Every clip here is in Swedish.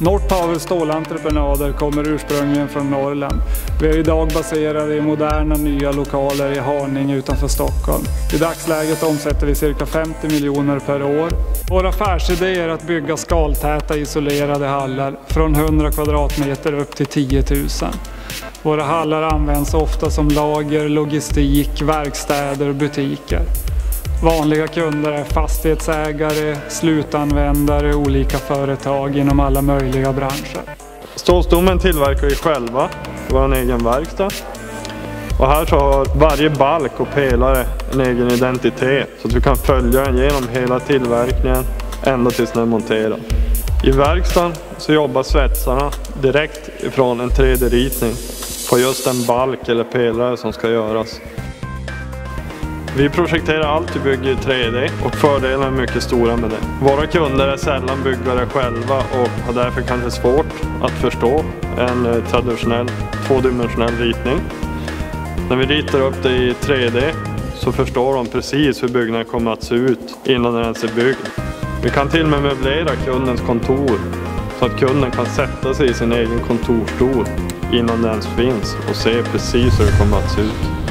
Nordpower stålentreprenader kommer ursprungligen från Norrland. Vi är idag baserade i moderna nya lokaler i Haninge utanför Stockholm. I dagsläget omsätter vi cirka 50 miljoner per år. Vår affärsidé är att bygga skaltäta isolerade hallar från 100 kvadratmeter upp till 10 000. Våra hallar används ofta som lager, logistik, verkstäder och butiker. Vanliga kunder är fastighetsägare, slutanvändare och olika företag inom alla möjliga branscher. Stålstommen tillverkar vi själva i vår egen verkstad. Och här så har varje balk och pelare en egen identitet så att vi kan följa den genom hela tillverkningen ända tills den är monterad. I verkstaden så jobbar svetsarna direkt ifrån en 3D-ritning på just den balk eller pelare som ska göras. Vi projekterar allt vi bygger i 3D och fördelarna är mycket stora med det. Våra kunder är sällan byggare själva och har därför kanske svårt att förstå en eh, traditionell tvådimensionell ritning. När vi ritar upp det i 3D så förstår de precis hur byggnaden kommer att se ut innan den ens är byggd. Vi kan till och med möblera kundens kontor så att kunden kan sätta sig i sin egen kontorstol innan den ens finns och se precis hur det kommer att se ut.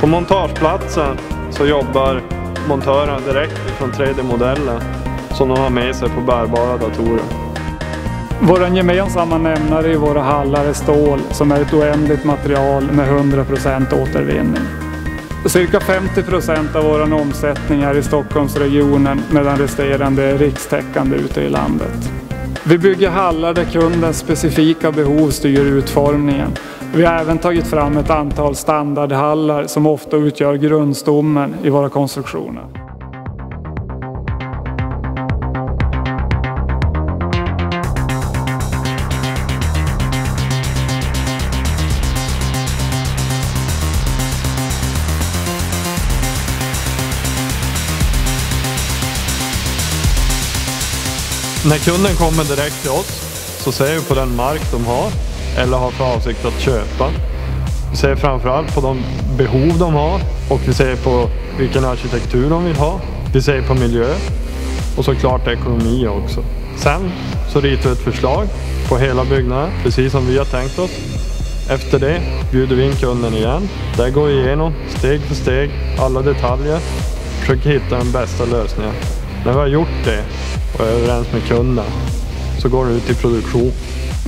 På montageplatsen så jobbar montörerna direkt från 3D-modellen som de har med sig på bärbara datorer. Vår gemensamma nämnare i våra hallar är stål som är ett oändligt material med 100% återvinning. Cirka 50% av vår omsättning är i Stockholmsregionen medan resterande är rikstäckande ute i landet. Vi bygger hallar där kundens specifika behov styr utformningen vi har även tagit fram ett antal standardhallar som ofta utgör grundstommen i våra konstruktioner. När kunden kommer direkt till oss så ser vi på den mark de har eller har för avsikt att köpa. Vi ser framförallt på de behov de har och vi ser på vilken arkitektur de vill ha. Vi ser på miljö och såklart ekonomi också. Sen så ritar vi ett förslag på hela byggnaden, precis som vi har tänkt oss. Efter det bjuder vi in kunden igen. Där går vi igenom steg för steg alla detaljer. Försöker hitta den bästa lösningen. När vi har gjort det och är överens med kunden så går det ut i produktion.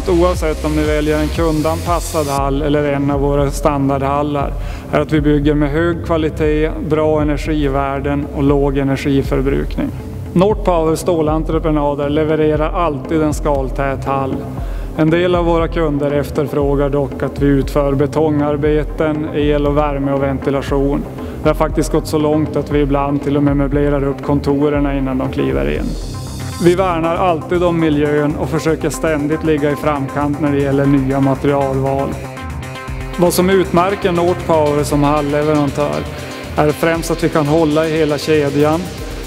Oavsett om ni väljer en kundanpassad hall eller en av våra standardhallar är att vi bygger med hög kvalitet, bra energivärden och låg energiförbrukning. Nordpower stålentreprenader levererar alltid en skaltät hall. En del av våra kunder efterfrågar dock att vi utför betongarbeten, el och värme och ventilation. Det har faktiskt gått så långt att vi ibland till och med möblerar upp kontorerna innan de kliver in. Vi värnar alltid om miljön och försöker ständigt ligga i framkant när det gäller nya materialval. Vad som utmärker Nordpower som halvleverantör är främst att vi kan hålla i hela kedjan.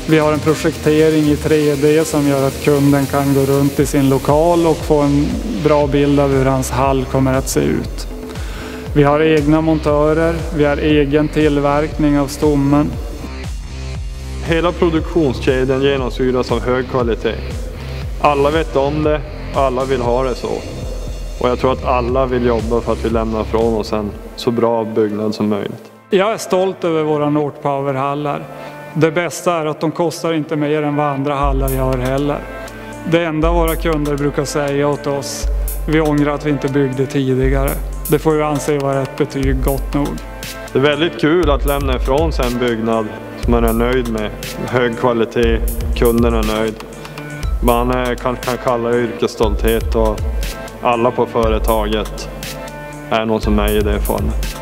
Vi har en projektering i 3D som gör att kunden kan gå runt i sin lokal och få en bra bild av hur hans hall kommer att se ut. Vi har egna montörer, vi har egen tillverkning av stommen Hela produktionskedjan genomsyras av hög kvalitet. Alla vet om det, alla vill ha det så. Och jag tror att alla vill jobba för att vi lämnar från oss en så bra byggnad som möjligt. Jag är stolt över våra Nordpower-hallar. Det bästa är att de kostar inte mer än vad andra hallar gör heller. Det enda våra kunder brukar säga åt oss, vi ångrar att vi inte byggde tidigare. Det får vi anse vara ett betyg gott nog. Det är väldigt kul att lämna ifrån sig en byggnad man är nöjd med. Hög kvalitet, kunden är nöjd. Man eh, kanske kan kalla det yrkesstolthet och alla på företaget är något som är i det fallet.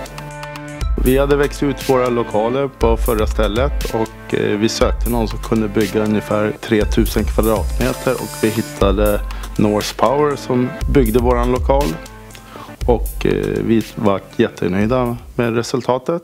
Vi hade växt ut våra lokaler på förra stället och eh, vi sökte någon som kunde bygga ungefär 3000 kvadratmeter och vi hittade Norse Power som byggde våran lokal och eh, vi var jättenöjda med resultatet.